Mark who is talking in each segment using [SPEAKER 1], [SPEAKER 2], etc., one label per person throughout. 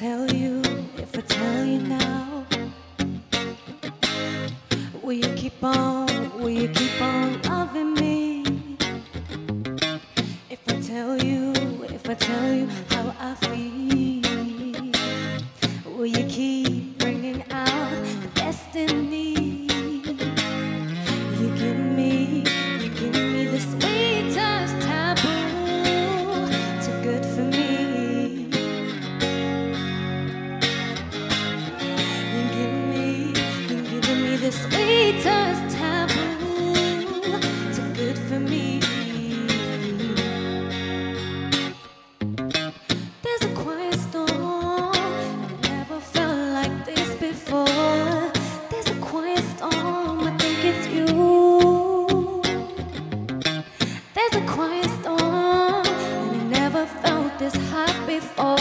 [SPEAKER 1] tell you, if I tell you now, will you keep on, will you keep on loving me? If I tell you, if I tell you how I feel, will you keep bringing out the best Giving me something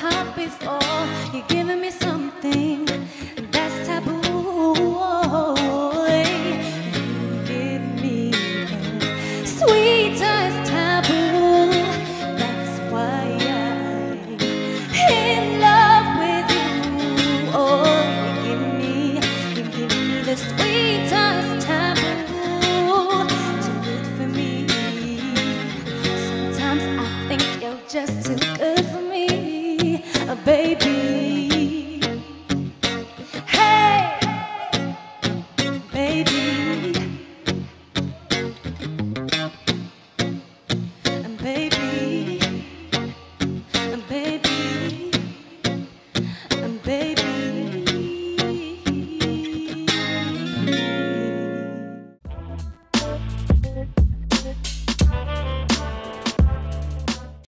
[SPEAKER 1] had before. You're giving me.